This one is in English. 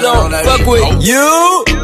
don't fuck with you.